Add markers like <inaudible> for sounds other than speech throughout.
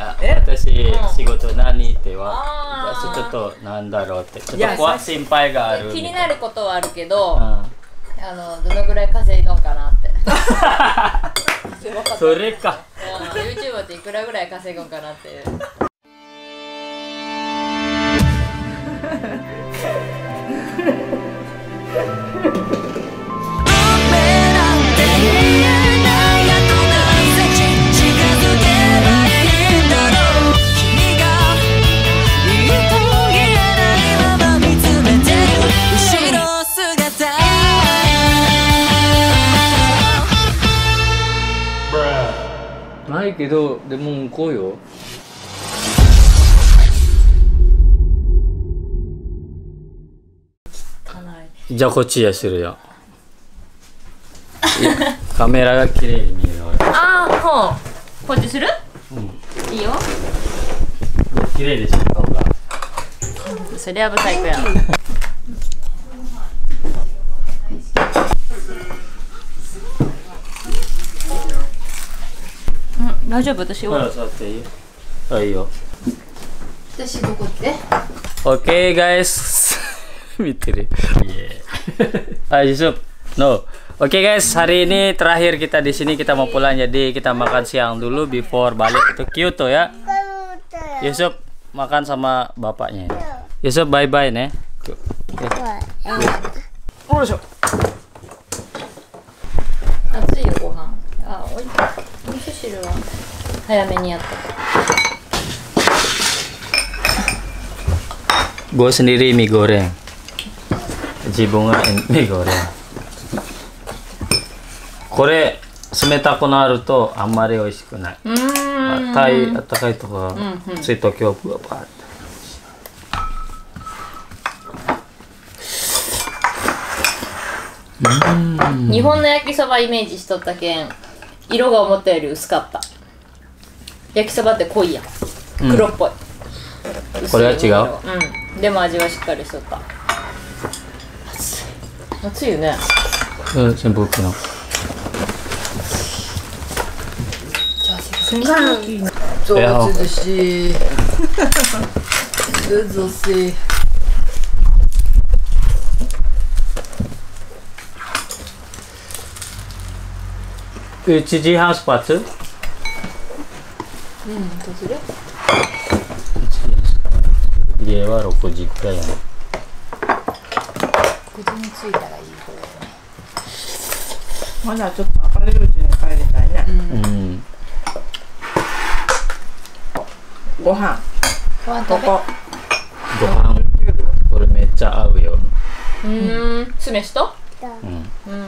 あえ？私、うん。仕事何ってはちょっとなんだろうって。ちょっと怖心配がある。気になることはあるけど、うん。あのどのぐらい稼いどんかなって。<laughs> それか。うん YouTuber っていくらぐらい稼ぐんかなっていう <laughs> ないけどでも向こうよ。じゃあこっちへするよ。カメラが綺麗に見える俺ああほう。こっちする？うん。いいよ。綺麗でしょ顔が。そりゃブサイクや大丈夫私ほら座っていいよあいいよ私どこって。 Oke guys, Mitri. Ayo Yusuf. <laughs> No. Oke guys, hari ini terakhir kita di sini kita mau pulang jadi kita makan siang dulu before balik ke Kyoto ya. Yusuf makan sama bapaknya. Yusuf bye bye nih. Oke. 味噌汁は早めにやった。Gue sendiri mie goreng. Jibunga mie goreng. これ冷たくなるとあんまり美味しくない。たかいとこんうんついーって日本の焼きそばイメージしとったけん、色が思ったより薄かった。焼きそばって濃いやん。黒っぽい。これは違う？薄い色うん。でも味はしっかりしとった。熱い。熱いよね。うん扇風機のそう涼しい涼しい1時半出発うん、どうする？家は6時くらいやね9時に着いたらいい方まだちょっと明るいうちに帰りたいね、うん。ご飯。ご飯食べ？ここ。ご飯。これめっちゃ合うよ。うーん酢飯とうんうーん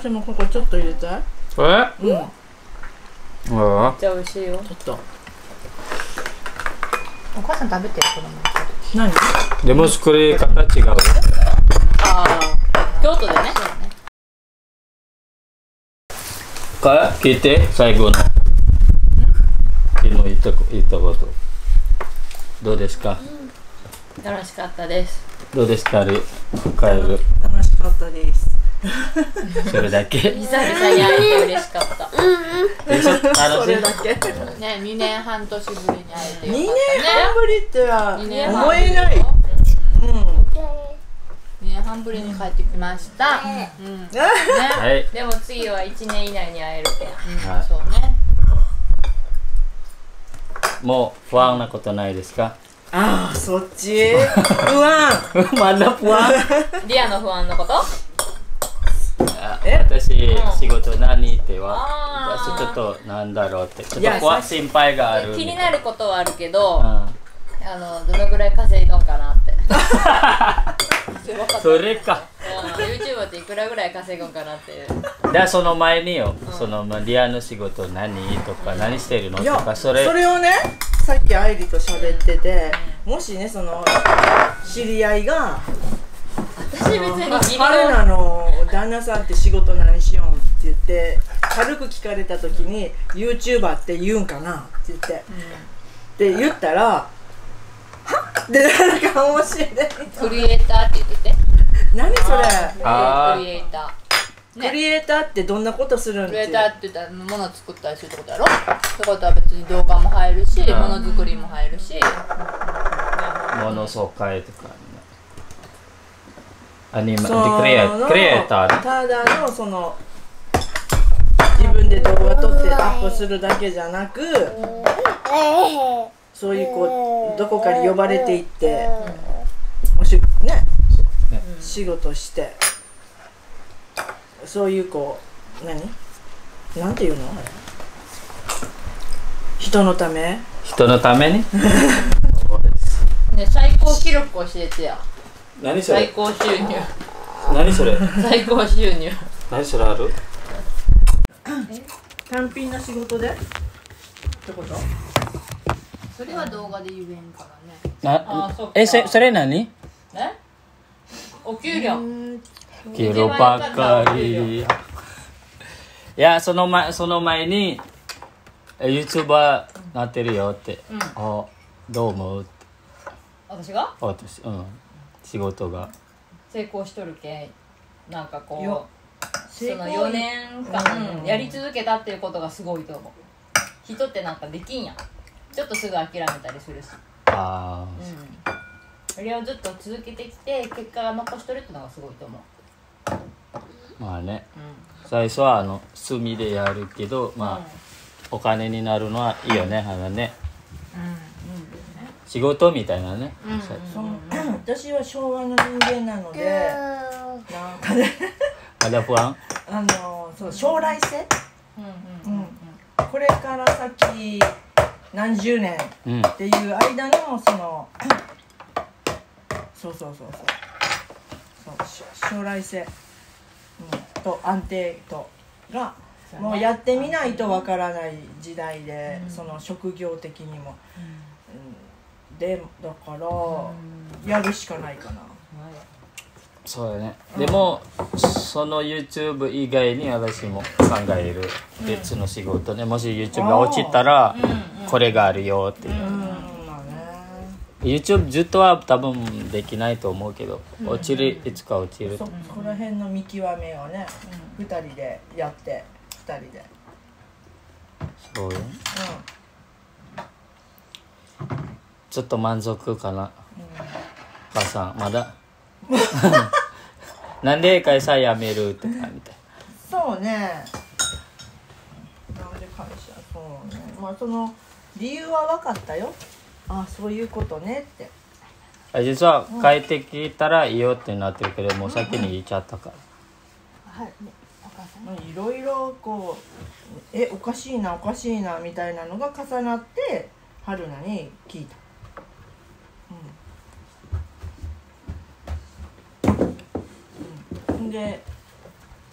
私もここちょっと入れたい。え？うん。あじゃあ美味しいよ。ちょっと。お母さん食べてる子供何でも作り方違うああ京都でね。か聞いて最後の。昨日言ったこ言ったこと。どうですか？楽しかったです。どうですか？帰る楽しかったですそれだけ？久々に会えて嬉しかった。でしょ？楽しいそれだけ。2ね2年半年ぶりに会えてよか年った半ぶりってはね2年半。思えない。ぶりようん。2年半ぶりに帰ってきました、うん。ね。はい。でも次は1年以内に会えるけん、うん。はい。そうね。もう不安なことないですか？ああそっち？不安。ま <laughs> だ不安。リアの不安のこと？私、うん仕事何ってはちょっとなんだろうって。ちょっと怖心配がある。気になることはあるけど、うん。あのどのぐらい稼いどんかなって。<laughs> それか。うん YouTuber っていくらぐらい稼ぐんかなっていう。でその前によ、そのまあリアの仕事何とか何してるのとかそれ。それをねさっき愛理と喋っててもしねその知り合いが私別に義理春菜の旦那さんって仕事何しよんって言って軽く聞かれた時に YouTuber って言うんかなって言って、って言ったらはっ？ってなんか面白いクリエイターって言ってて。何それ？クリエイタね。クリエイターってどんなことするん？クリエイターって言ったら物を作ったりするってことやろ？ってことは別に動画も入るし、うん。ものづくりも入るし、もの紹介とかねアニメでその。クリエクリエイターねただのその自分で動画撮ってアップするだけじゃなくそういうこうどこかに呼ばれていっておしね。ね。仕事して。そういうこう何？なんていうの？あれ人のため？人のために？<laughs> ね、最高記録教えてや何そ最高収入。何それ？最高収入。何それある？単品な仕事で？ってこと？それは動画で言えんからね。あそっか。えそそれ何？え？お給料。キロばっかり。いやその前その前にえ YouTuber なってるよって、うん。あどう思う？って。私が？私うん仕事が。成功しとるけんなんかこようその4年間やり続けたっていうことがすごいと思う。人ってなんかできんやん。ちょっとすぐ諦めたりするし。あうん。それをずっと続けてきて結果が残しとるってのがすごいと思う。あまあね。う最初はあの趣味でやるけどまあ、お金になるのはいいよねあのね仕事みたいなね、うん。そう。私は昭和の人間なのでなんかね。ada puang あのそう将来性、うんうんうん、これから先何十年うん。っていう間のその <clears throat> そうそうそうそう。そうし将来性、うん、と安定とがもうやってみないとわからない時代で、その職業的にも、うん、でだから、やるしかないかな。そうだね。でもその YouTube 以外に私も考える。別の仕事ね、もし YouTube が落ちたらこれがあるよっていう、うん。まあね。YouTube ずっとは多分できないと思うけど落ちるいつか落ちる。そこら辺の見極めをね、二人でやって二人で。そうよちょっと満足かな。母さんまだ？<laughs> なんで会社辞めるとかみたいそうね。なんで会社そうね。まあその理由は分かったよ。あそういうことねって。な実は帰ってきたらいいよってなってるけどもう先に言っちゃったから。はい。お母さん。いろいろこうえおかしいなおかしいなみたいなのが重なって春菜に聞いたうん、うん、で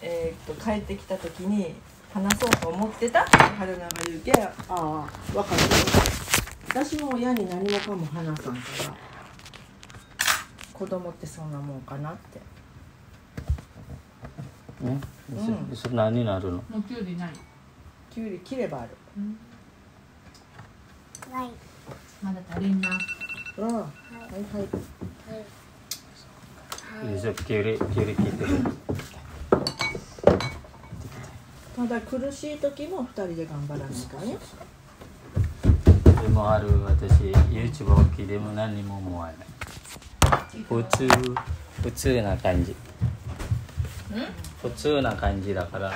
えーっと帰ってきた時に話そうと思ってたって春菜が言うけああ分かる。私も親に何もかも話さんから。子供ってそんなもんかなって。ねそそれ何になるの？もうきゅうりない。きゅうり切ればある。まだ足りんな。うんはいはい。いいですよキュウリキュウリ切ってるただ苦しい時も二人で頑張らないかねでもある私 YouTube 大きいでも何も思わない普通普通な感じ普通な感じだから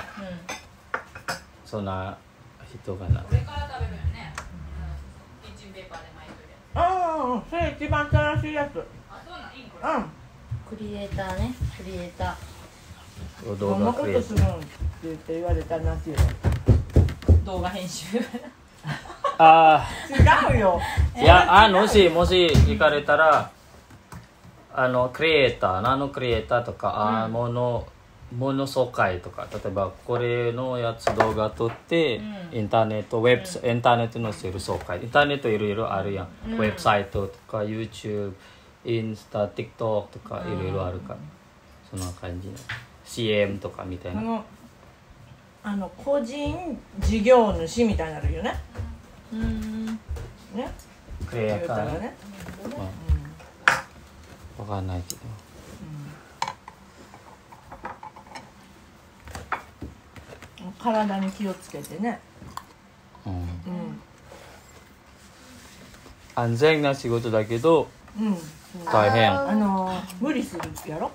そんな人がなこれから食べるよねキッチンペーパーで巻いとるああそれ一番新しいやつうんクリエイターねクリエイタ動どんなことするんって言って言われたらなんて言うー動画編集。あの違うよ。あいやあもしもし聞かれたらあのクリエイター何のクリエイターとか、あものもの紹介とか例えばこれのやつ動画撮って、インターネットウェブサ、インターネットのする紹介インターネットいろいろあるやん、ウェブサイトとか YouTube インスタ TikTok とかいろいろあるから、そんな感じの。CM とかみたいな、あのあの個人事業主みたいになるよね。うん。ね。クリエイ言うターね。たらねわかんないけど。体に気をつけてね。うん。うん。安全な仕事だけどうん大変。あの無理するやろ？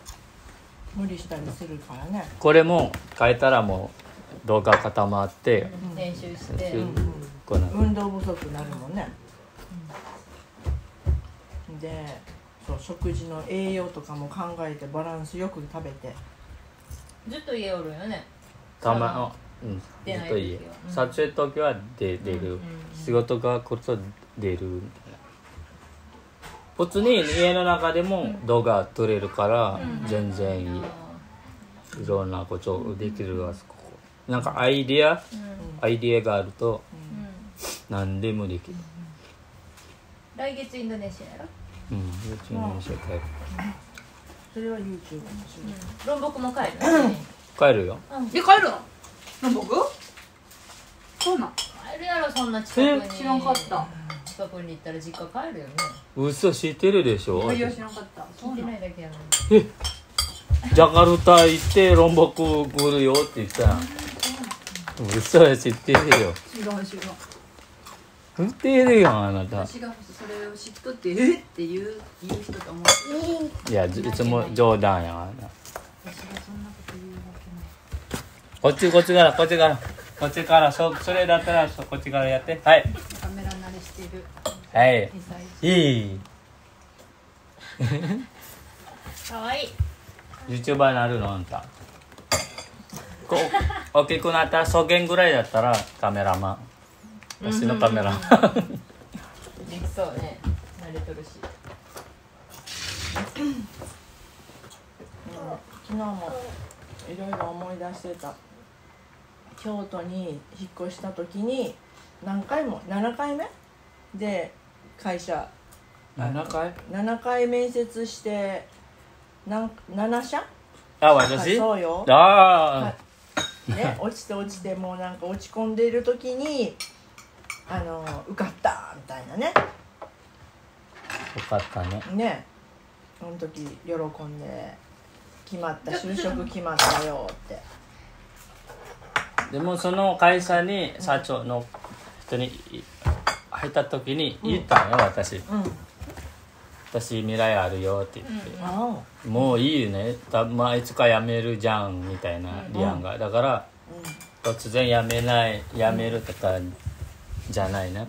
無理したりするからね。これも変えたらもう動画固まって練習して。うんうん。この運動不足になるもんね、でそう食事の栄養とかも考えてバランスよく食べて。ずっと家おるよね。たまうん。ず出ないっといい時はうん。撮影時は出出る、うん仕事が来ると出る普通に家の中でも動画撮れるから全然いい、いろんなことできるわここ。なんかアイディア、アイディアがあると何でもできる。来月インドネシアやろ？うんうちの店帰る。それは YouTube の仕事ロンボクも帰る？ね <coughs> 帰るよ。え帰るの？の僕そうなん。帰るやろそんな近くに。知らんかった近くに行ったら実家帰るよね。嘘知ってるでしょ？いや知らんかった。そ聞いてうないだけやのに。ジャカルタ行ってロンボク来るよって言った。ら嘘や知ってるよ。知らん知らん。知ってるよあなた。私がそれを知っとってえって言う言う人と思っていやずいつも冗談やあな私がそんなこと言うわけない。こっちこっちからこっちから。こっちからそそれだったらそこっちからやって。はいる。はい。2歳い。いかわいい YouTuber になるのあんた。こう大きくなったら草原ぐらいだったらカメラマン。私のカメラマン。できそうね。慣れとるし。昨日もいろいろ思い出してた。京都に引っ越した時に何回も7回目で会社。7回？7回面接してなん7社？あ私？そうよ、ああ、ね、落ちて落ちてもうなんか落ち込んでいる時にあの受かったみたいなね。よかったね。ね。その時喜んで決まった就職決まったよって。でもその会社に社長の人に入った時に言ったんよ私。うん。私未来あるよって言って、あもういいよね。たまあいつか辞めるじゃんみたいなリアンが、だからあ突然辞めない辞めるとかじゃないね。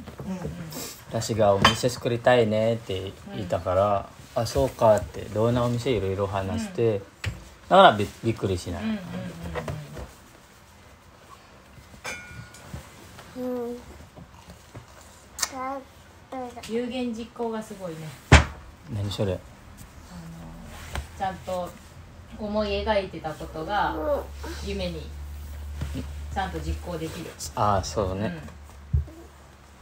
私がお店作りたいねって言ったから、あそうかってどんなお店いろいろ話して、だからびびっくりしない、うんうん有言実行がすごいね。何それ？ちゃんと思い描いてたことが夢にちゃんと実行できる、ああそうね、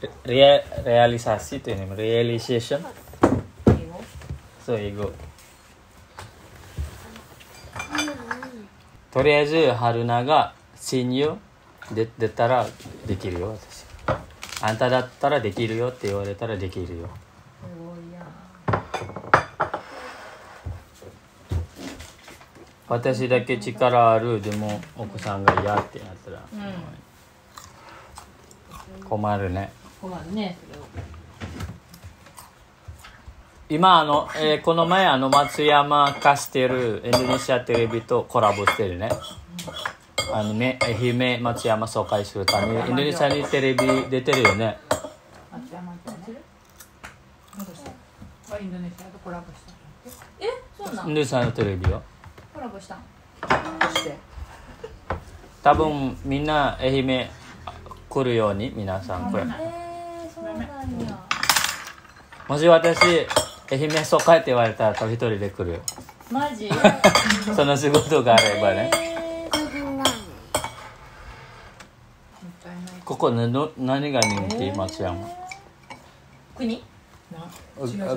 うん。レレ realisasi itu ini realization 英語？そう英語。とりあえず春菜が親友？で出たらできるよ私あんただったらできるよって言われたらできるよ。すご私だけ力あるでも奥さんが嫌ってなったら。うん困るね。困るね今あの、えーこの前あの松山カステルインドネシアテレビとコラボしてるねあのね愛媛松山紹介するためにインドネシアにテレビ出てるよね。インドネシアとコラボしたえそうなんインドネシアのテレビよコラボしたんそして多分みんな愛媛来るように皆さんこれえー、そうなんやもし私愛媛紹介って言われたら多分一人で来るよマジその仕事があればねえーもったいないここねど何が人気松山？国？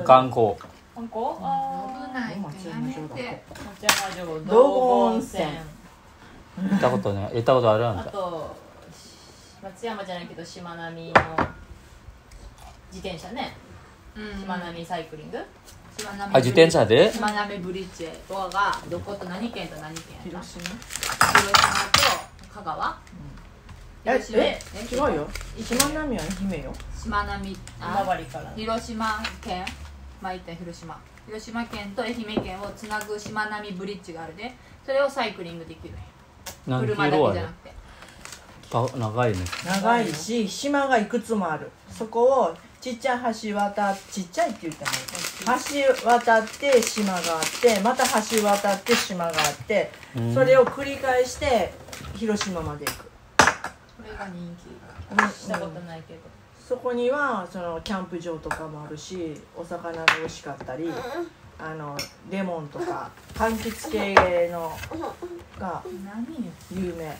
観光観光あ危ない。ってやめてー松山城道後温泉。行ったことね。行ったことあるあんあたと松山じゃないけどしまなみの自転車ね。うん。しまなみサイクリング？しまなみあ自転車で？しまなみブリッジ。とがどこと何県と何県広島？広島と香川？え広島え違うよ。しまなみは愛媛よ。しまなみ今あ治から。広島県。まあ言ったら広島。広島県と愛媛県をつなぐしまなみブリッジがあるで。それをサイクリングできる。車だけじゃなくて。た長いね。長いし島がいくつもある。そこをちっちゃい橋渡っちっちゃいって言ったらいい。橋渡って島があってまた橋渡って島があってうん。それを繰り返して広島まで行くが人気したことないけど。そこにはそのキャンプ場とかもあるしお魚が美味しかったりあのレモンとか柑橘系のが何有名。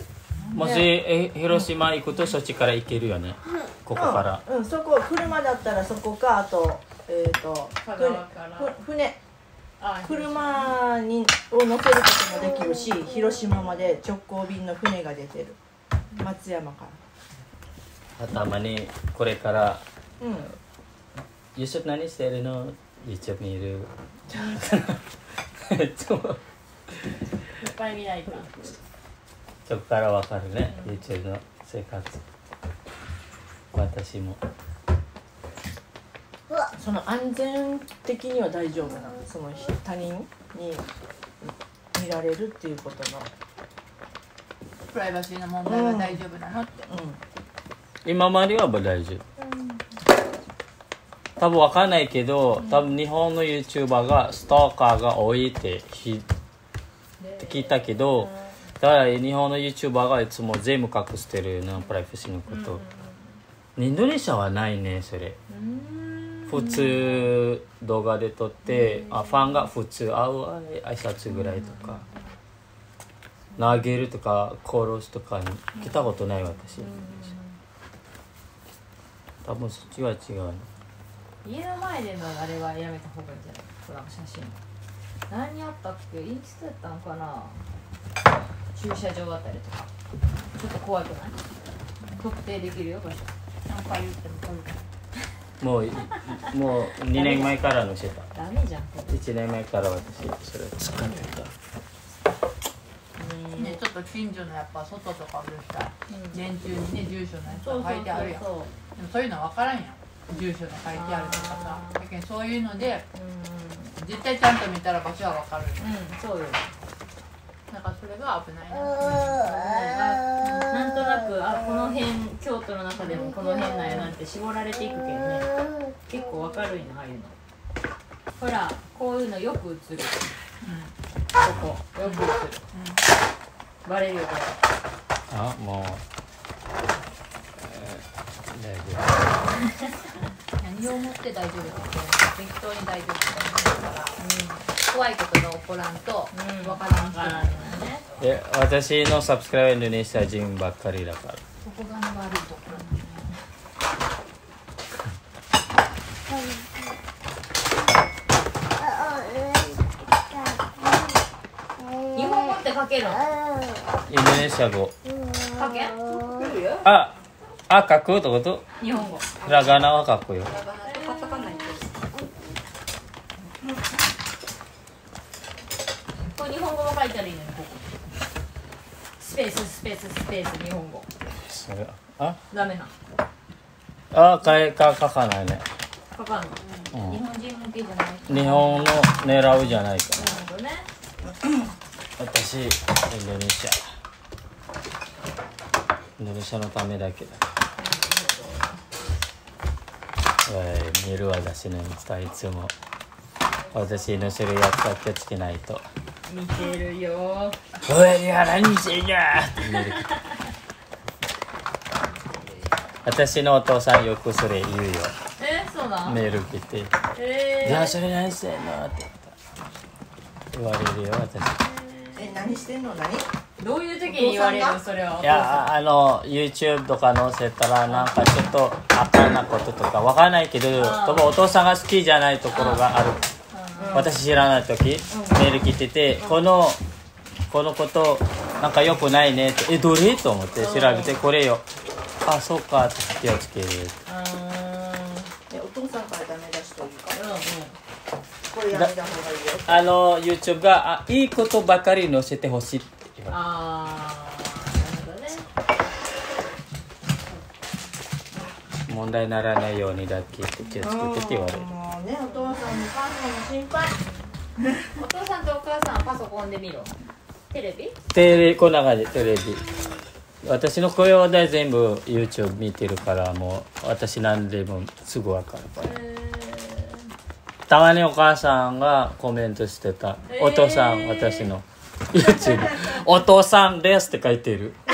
もしえ広島行くとそっちから行けるよね。ここから。うん、うん、そこ車だったらそこかあとえっ、と香川から。ふ船。あ車にを乗せることもできるし広島まで直行便の船が出てる松山か頭にこれかららうん。YouTube 何してるの？YouTube 見る。<laughs> ちょいっぱい見ないと。そこからわかるね YouTube の生活。私も。その安全的には大丈夫なの？その他人に見られるっていうことのプライバシーの問題は大丈夫なのって、う今までは大丈夫多分わかんないけど多分日本の YouTuber がストーカーが多いってひ聞いたけどだから日本の YouTuber がいつも全部隠してるなプライバシーのこと。インドネシアはないねそれ。普通動画で撮ってあファンが普通会う挨拶ぐらいとか投げるとか殺すとかに来たことない私。多分そっちは違う家の前でのあれはやめた方がいいんじゃない？この写真。何あったっけ？インスタやったのかな？駐車場あたりとか。ちょっと怖くない？特定できるよ場所。何回言っても来るもういもう2年前からのしてたダメじゃん。これ1年前から私それ使ってた。ね、ちょっと近所のやっぱ外とかでさ、電柱にね住所のやつが書いてあるやん。でもそういうの分からんやん。住所の書いてあるとかさ。だけどそういうのでうん。絶対ちゃんと見たら場所は分かるうんそうよ。だからそれが危ないな。なんとなくあこの辺京都の中でもこの辺なんやなって絞られていくけどね。結構わかるんやああいうの。ほらこういうのよく映る。ここよく映る、バレるよこれあもう、えー大丈何を思って大丈夫？って適当に大丈夫。ってだから、怖いことが起こらんとうん分からん人わからん。よね夫で私のサブスクライバーインドネシア人ばっかりだからそこが悪いと。ころなん。だよね日本語って書けるの？インドネシア語書けああ書くってこと？日本語。ひらがなは書くよ。これ日本語も書いたらいいのにここ。スペーススペーススペース日本語。それあ？ダメな。あかえか書かないね、書かんの？うん。日本人向けじゃない日本の狙うじゃないか。なるほどね。私インドネシアインドネシアのためだけだ。はい見る私のインスタいつも。私の種類やった気をつけないと。見てるよ「おいいや何してんや!」って見る。私のお父さんよくそれ言うよ。えそうだメール来て「えじゃあそれ何してんの?」って言われるよ私。え何してんの？何？どういう時に言われる？それは。いやああの YouTube とか載せたらなんかちょっとあかんなこととかわかんないけど多分お父さんが好きじゃないところがある。私知らない時メール来ててこのこのことなんか良くないねってえどれ？と思って調べてこれよ。あそうかって気をつける。うーんえお父さんからダメ出しというか？うんうん。これやめた方がいいよあの YouTube があいいことばかり載せてほしい。ってあーなるほどね。問題にならないようにだけ気をつけてって言われる。もうねお父さんもお母さんも心配。<laughs> お父さんとお母さんはパソコンで見ろ。テレビ？テレビこんな感じテレビ。私の声はね全部 YouTube 見てるからもう私何でもすぐ分かるから。たまにお母さんがコメントしてた「えー。お父さん私の YouTube お父さんです」って書いてる。<laughs>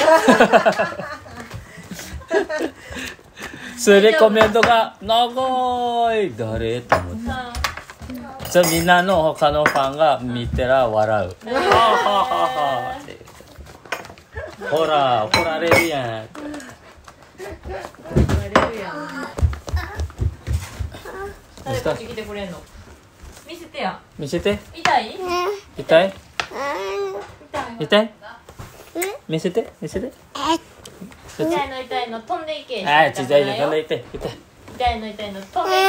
それでコメントが「長い誰?」と思って。あじゃあみんなの他のファンが見たら笑う。はあはあはあはあって。ほら、怒られるやん。言われるやん。誰こっち来てくれんの？見せてや。見せて。痛い？痛い？痛い？痛い見せて見せて。痛いの痛いの飛んでいけあ、ちっちゃいの、飛んでいって。痛い。痛いの痛いの飛んでいけ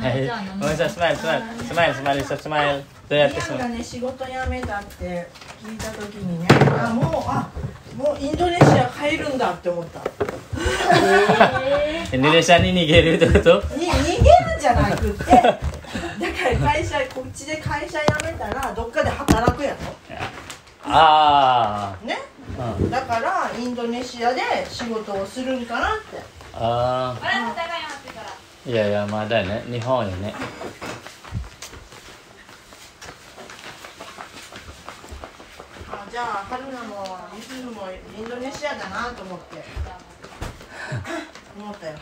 はい。ごめんなさい、スマイル、スマイル、スマイル、スマイル、スマイル。どうやってスマイルね仕事辞めたって聞いた時にねあもうあもうインドネシア帰るんだって思ったインドネシアに逃げるってことに逃げるんじゃなくってだから会社こっちで会社辞めたらどっかで働くやあろねあ。うん。だからインドネシアで仕事をするんかなってああ。あれお互い待ってからいやいや、まだね。日本よね。じゃあ春菜もリズムもインドネシアだなと思って思ったよ。